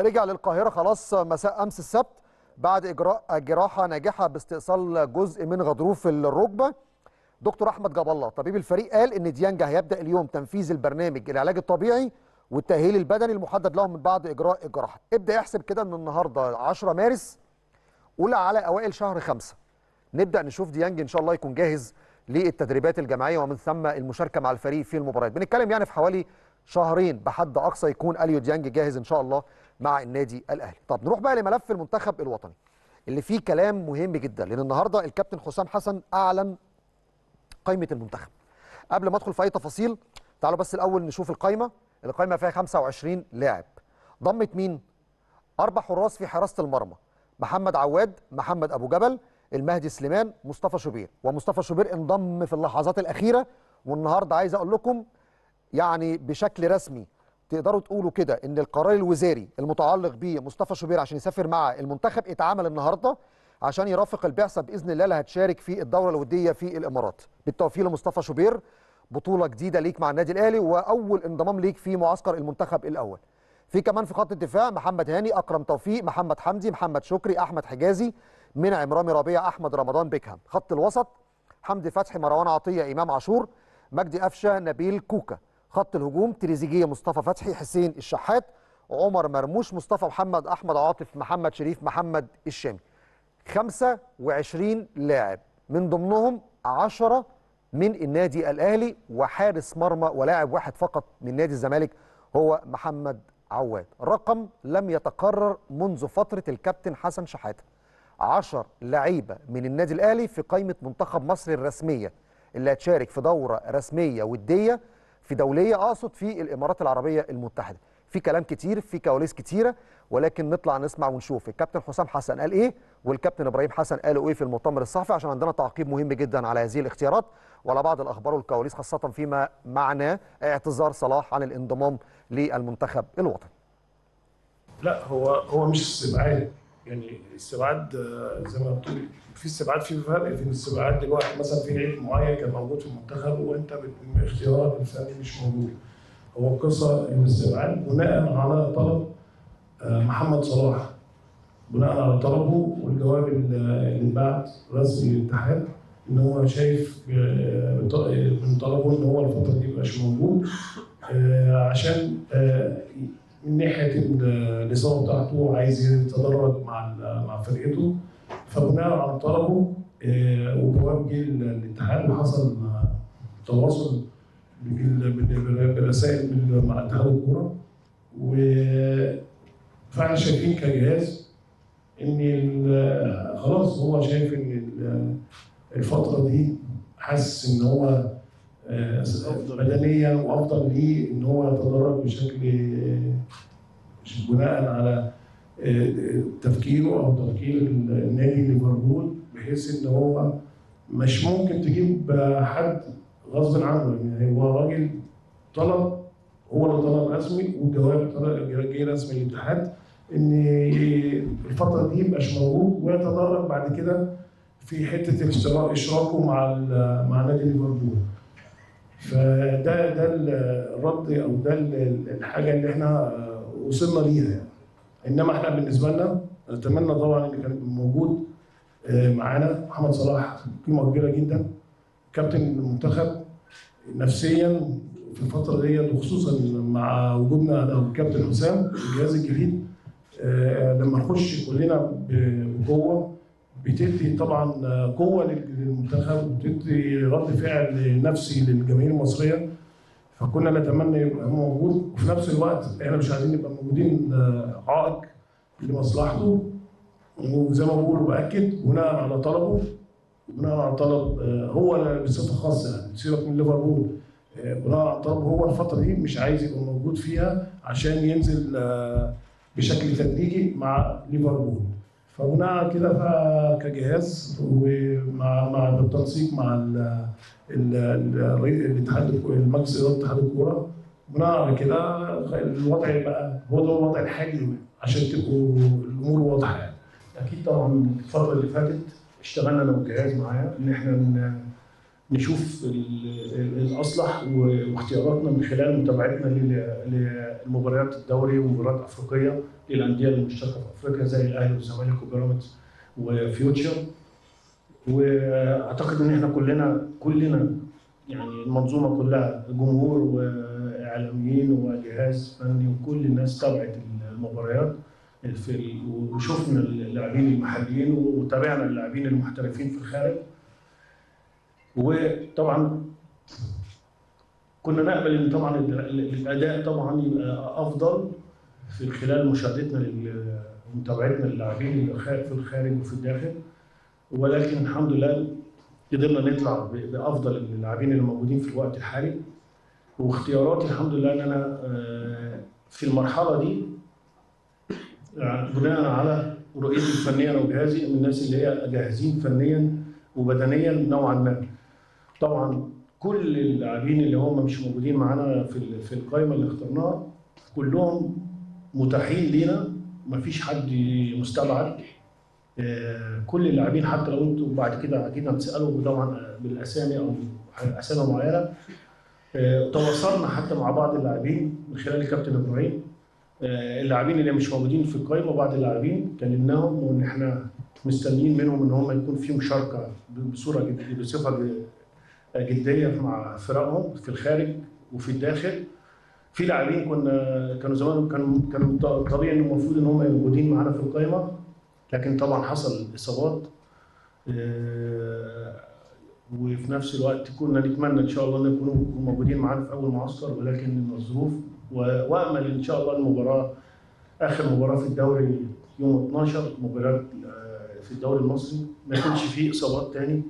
رجع للقاهرة خلاص مساء أمس السبت بعد اجراء جراحة ناجحة باستئصال جزء من غضروف الركبة. دكتور أحمد جاب الله طبيب الفريق قال إن ديانج هيبدأ اليوم تنفيذ البرنامج العلاج الطبيعي والتأهيل البدني المحدد لهم من بعد إجراء الجراحة. ابدأ احسب كده إن النهارده 10 مارس اولى على أوائل شهر خمسة. نبدأ نشوف ديانج إن شاء الله يكون جاهز للتدريبات الجماعيه ومن ثم المشاركة مع الفريق في المباريات. بنتكلم يعني في حوالي شهرين بحد أقصى يكون أليو ديانج جاهز إن شاء الله مع النادي الأهلي. طب نروح بقى لملف المنتخب الوطني اللي فيه كلام مهم جدا لأن النهارده الكابتن حسام حسن أعلن قائمة المنتخب. قبل ما أدخل في أي تفاصيل تعالوا بس الأول نشوف القائمه القائمه فيها 25 لاعب. ضمت مين؟ أربع حراس في حراسة المرمى محمد عواد محمد أبو جبل المهدي سليمان مصطفى شوبير. ومصطفى شوبير انضم في اللحظات الأخيرة. والنهاردة عايز أقول لكم يعني بشكل رسمي تقدروا تقولوا كده إن القرار الوزاري المتعلق بمصطفى شوبير عشان يسافر مع المنتخب اتعمل النهارده عشان يرافق البعثة بإذن الله اللي هتشارك في الدورة الودية في الإمارات. بالتوفيق لمصطفى شوبير بطولة جديدة ليك مع النادي الأهلي وأول انضمام ليك في معسكر المنتخب الأول. في كمان في خط الدفاع محمد هاني أكرم توفيق محمد حمدي محمد شكري أحمد حجازي. منعم رامي ربيع أحمد رمضان بيكهام. خط الوسط حمدي فتحي مروان عطية إمام عاشور مجدي قفشه نبيل كوكا. خط الهجوم تريزيجيه مصطفى فتحي حسين الشحات عمر مرموش مصطفى محمد أحمد عاطف محمد شريف محمد الشامي. 25 لاعب. من ضمنهم 10 من النادي الأهلي وحارس مرمى ولاعب واحد فقط من نادي الزمالك هو محمد عواد. رقم لم يتكرر منذ فترة الكابتن حسن شحاتة. 10 لعيبة من النادي الأهلي في قائمة منتخب مصر الرسمية اللي هتشارك في دورة رسمية ودية في دولية أقصد في الإمارات العربية المتحدة. في كلام كتير في كواليس كتيرة ولكن نطلع نسمع ونشوف. الكابتن حسام حسن قال إيه؟ والكابتن إبراهيم حسن قالوا إيه في المؤتمر الصحفي؟ عشان عندنا تعقيب مهم جدا على هذه الاختيارات. وعلى بعض الأخبار والكواليس خاصة فيما معناه اعتذار صلاح عن الانضمام للمنتخب الوطني. لا هو هو مش استبعاد يعني استبعاد آه، زي ما بتقول في استبعاد في فرق في الاستبعاد دلوقتي مثلا في لعيب معين كان موجود في المنتخب وأنت اختيارك الفني مش موجود. هو القصة الاستبعاد بناء على طلب آه، محمد صلاح. بناء على طلبه والجواب اللي اتبعت رسمي للاتحاد إن هو شايف آه، من طلبه إن هو الفترة دي مبقاش موجود عشان من ناحية ال- الاصابه بتاعته عايز يتدرج مع مع فرقته. فبناء على طلبه آه، وجواب جه للاتحاد وحصل تواصل بال- بال- بالرسائل بال- مع اتحاد الكورة. و فاحنا شايفين كجهاز إن خلاص هو شايف إن ال- الفترة دي حاسس إن هو آه، بدنيا وأفضل ليه إن هو يتدرج بشكل آه، بناء على آه، تفكيره أو تفكير النادي ليفربول بحيث إن هو مش ممكن تجيب حد غصب عنه. يعني هو راجل طلب هو اللي طلب رسمي والجواب جه رسمي للاتحاد إن الفترة دي مبقاش موجود ويتدرج بعد كده في حتة إشراكه مع مع نادي ليفربول. فده ده الرد أو ده ال- الحاجة اللي إحنا وصلنا ليها يعني. إنما إحنا بالنسبة لنا نتمنى طبعا إن كان موجود آه، معانا محمد صلاح قيمة كبيرة جدا كابتن المنتخب نفسيا في الفترة ديت وخصوصا مع وجودنا أنا والكابتن حسام الجهاز الجديد آه، لما نخش كلنا بقوة بتدي طبعا قوة للمنتخب وبتدي رد فعل نفسي للجماهير المصرية. فكنا نتمنى يبقى موجود. وفي نفس الوقت إحنا مش عايزين نبقى موجودين آه، عائق لمصلحته. وزي ما بقول باكد بناء على طلبه بناء على طلب آه، هو بصفه خاصه يعني. سيبك من ليفربول آه، بناء على طلب هو الفترة دي مش عايز يبقى موجود فيها عشان ينزل بشكل تدريجي مع ليفربول. فبناء كده بقى كجهاز ومع مع بالتنسيق مع ال ال- ال- الاتحاد المجلس اداره اتحاد الكورة بناء على كده الوضع يبقى هو ده الوضع الحالي عشان تبقوا الأمور واضحة يعني. أكيد طبعا الفترة اللي فاتت اشتغلنا أنا والجهاز معايا إن إحنا نشوف ال- ال- الأصلح واختياراتنا من خلال متابعتنا لمباريات الدوري ومباريات أفريقية للانديه المشتركة في أفريقيا زي الأهلي والزمالك وبيراميدز وفيوتشر. وأعتقد إن إحنا كلنا كلنا يعني المنظومة كلها جمهور وإعلاميين وجهاز فني وكل الناس تابعت المباريات. وشفنا اللاعبين المحليين وتابعنا اللاعبين المحترفين في الخارج. وطبعا كنا نامل إن طبعا ال- ال- الأداء طبعا يبقى أفضل في خلال مشاهدتنا ومتابعتنا للاعبين في الخارج وفي الداخل ولكن الحمد لله قدرنا نطلع بأفضل اللاعبين اللي موجودين في الوقت الحالي واختياراتي الحمد لله إن أنا آه، في المرحلة دي يعني بناء على رؤيتي الفنية وجهازي من الناس اللي هي جاهزين فنيا وبدنيا نوعا ما. طبعا كل اللاعبين اللي هم مش موجودين معانا في في القائمه اللي اخترناها كلهم متاحين لينا. مفيش حد مستبعد. آه، كل اللاعبين حتى لو أنتوا بعد كده أكيد هتسالوا طبعا بالأسامي أو أسامي معينة آه، تواصلنا حتى مع بعض اللاعبين من خلال الكابتن إبراهيم. آه، اللاعبين اللي مش موجودين في القائمه بعض اللاعبين كلمناهم وإن إحنا مستنيين منهم إن هم يكون في مشاركة بصورة بصفة جديه مع فرقهم في الخارج وفي الداخل. في لاعبين كنا كانوا زمان كانوا ط- طبيعي ان المفروض إن هم موجودين معانا في القائمه لكن طبعا حصل إصابات. آه، وفي نفس الوقت كنا نتمنى إن شاء الله إن يكونوا موجودين معانا في أول معسكر ولكن الظروف وأمل إن شاء الله المباراة آخر مباراة في الدوري يوم 12 مباراة آه، في الدوري المصري ما يكونش فيه إصابات تاني.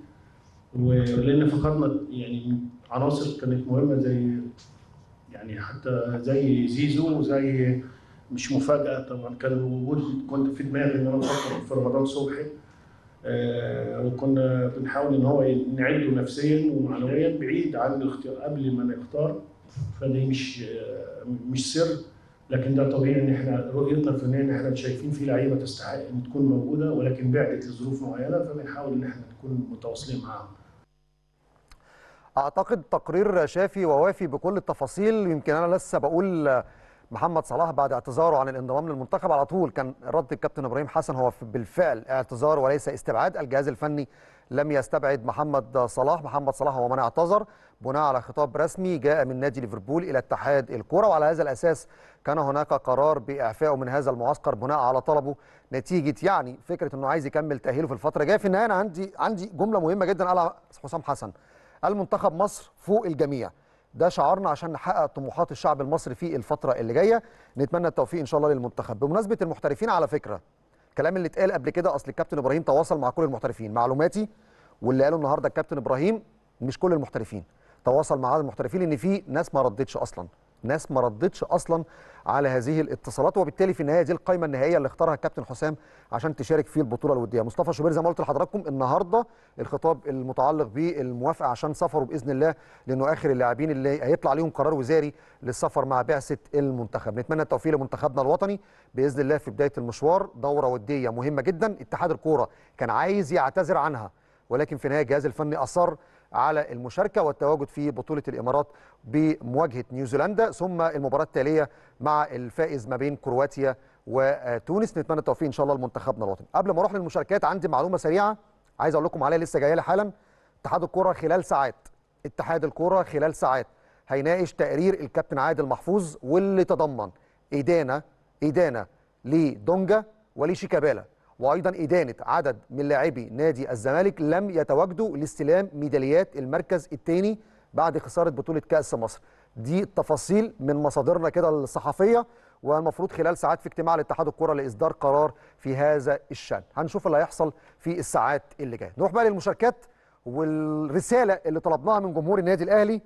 ولان فقدنا يعني عناصر كانت مهمة زي يعني حتى زي زيزو وزي مش مفاجأة طبعا. كان وجود كنت في دماغي إن أنا أفكر في رمضان صبحي. آه، وكنا بنحاول إن هو نعده نفسيا ومعنويا بعيد عن الاختيار قبل ما نختار. فدي مش آه، مش سر. لكن ده طبيعي إن إحنا رؤيتنا الفنية إن إحنا شايفين في لعيبة تستحق إن تكون موجودة. ولكن بعدت لظروف معينة فبنحاول إن إحنا نكون متواصلين معاهم. أعتقد تقرير شافي ووافي بكل التفاصيل يمكن أنا لسه بقول محمد صلاح بعد اعتذاره عن الانضمام للمنتخب على طول. كان رد الكابتن إبراهيم حسن هو بالفعل اعتذار وليس استبعاد. الجهاز الفني لم يستبعد محمد صلاح. محمد صلاح هو من اعتذر. بناء على خطاب رسمي جاء من نادي ليفربول إلى اتحاد الكره وعلى هذا الأساس كان هناك قرار باعفائه من هذا المعسكر بناء على طلبه. نتيجة يعني فكرة إنه عايز يكمل تأهيله في الفترة الجاية. في النهاية أنا عندي عندي جملة مهمة جدا قالها حسام حسن. المنتخب مصر فوق الجميع. ده شعارنا عشان نحقق طموحات الشعب المصري في الفترة اللي جاية. نتمنى التوفيق إن شاء الله للمنتخب. بمناسبة المحترفين على فكرة الكلام اللي اتقال قبل كده أصل الكابتن إبراهيم تواصل مع كل المحترفين. معلوماتي واللي قاله النهارده الكابتن إبراهيم مش كل المحترفين. تواصل مع عدد المحترفين إن في ناس ما ردتش أصلا. ناس ما ردتش أصلا على هذه الاتصالات وبالتالي في النهاية دي القائمه النهائية اللي اختارها الكابتن حسام عشان تشارك في البطولة الودية. مصطفى شوبير زي ما قلت لحضراتكم النهارده الخطاب المتعلق بالموافقة عشان سفره بإذن الله لأنه آخر اللاعبين اللي هيطلع عليهم قرار وزاري للسفر مع بعثة المنتخب. نتمنى التوفيق لمنتخبنا الوطني بإذن الله في بداية المشوار. دورة ودية مهمة جدا. اتحاد الكورة كان عايز يعتذر عنها ولكن في النهايه الجهاز الفني أصر على المشاركة والتواجد في بطولة الإمارات بمواجهة نيوزيلندا ثم المباراة التالية مع الفائز ما بين كرواتيا وتونس. نتمنى التوفيق إن شاء الله لمنتخبنا الوطني. قبل ما أروح للمشاركات عندي معلومة سريعة عايز أقول لكم عليها لسه جاية لي حالا. اتحاد الكورة خلال ساعات اتحاد الكورة خلال ساعات هيناقش تقرير الكابتن عادل محفوظ واللي تضمن إدانة إدانة لدونجا ولشيكابالا. وأيضا إدانة عدد من لاعبي نادي الزمالك لم يتواجدوا لاستلام ميداليات المركز الثاني بعد خسارة بطولة كأس مصر. دي تفاصيل من مصادرنا كده الصحفية والمفروض خلال ساعات في اجتماع لاتحاد الكره لإصدار قرار في هذا الشأن. هنشوف اللي هيحصل في الساعات اللي جاية. نروح بقى للمشاركات والرسالة اللي طلبناها من جمهور النادي الأهلي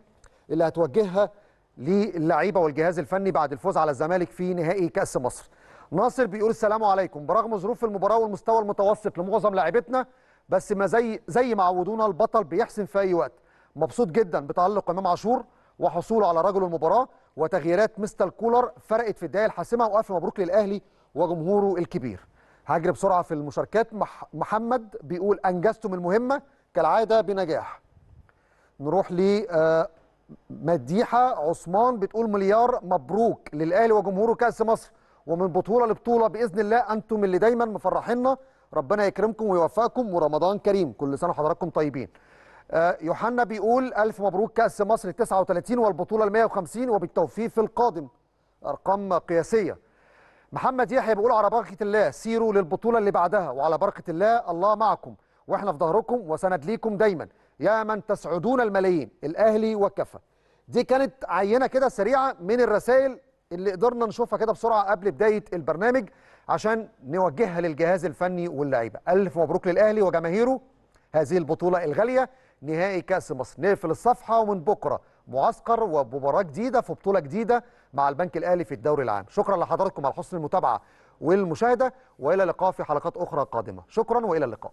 اللي هتوجهها للعيبة والجهاز الفني بعد الفوز على الزمالك في نهائي كأس مصر. ناصر بيقول السلام عليكم. برغم ظروف المباراة والمستوى المتوسط لمعظم لاعبتنا بس ما زي زي ما عودونا البطل بيحسن في أي وقت. مبسوط جدا بتالق إمام عاشور وحصوله على رجل المباراة وتغييرات مستر كولر فرقت في الدقائق الحاسمة. وألف مبروك للأهلي وجمهوره الكبير. هجري بسرعة في المشاركات. مح محمد بيقول انجزتم المهمه كالعادة بنجاح. نروح ل مديحة عثمان بتقول مليار مبروك للأهلي وجمهوره كأس مصر. ومن بطولة لبطولة بإذن الله أنتم اللي دايما مفرحينا ربنا يكرمكم ويوفقكم ورمضان كريم. كل سنة وحضراتكم طيبين. آه يوحنا بيقول ألف مبروك كأس مصر 39 والبطولة ال 150 وبالتوفيق في القادم. أرقام قياسية. محمد يحيى بيقول على بركة الله سيروا للبطولة اللي بعدها وعلى بركة الله الله معكم. وإحنا في ظهركم وسند ليكم دايما. يا من تسعدون الملايين الأهلي وكفى. دي كانت عينة كده سريعة من الرسائل اللي قدرنا نشوفها كده بسرعة قبل بداية البرنامج عشان نوجهها للجهاز الفني واللعيبة. ألف مبروك للأهلي وجماهيره. هذه البطولة الغالية. نهائي كأس مصر. نقفل الصفحة ومن بكرة معسكر ومباراة جديدة في بطولة جديدة مع البنك الأهلي في الدوري العام. شكرا لحضراتكم على حسن المتابعة والمشاهدة وإلى اللقاء في حلقات أخرى قادمة. شكرا وإلى اللقاء.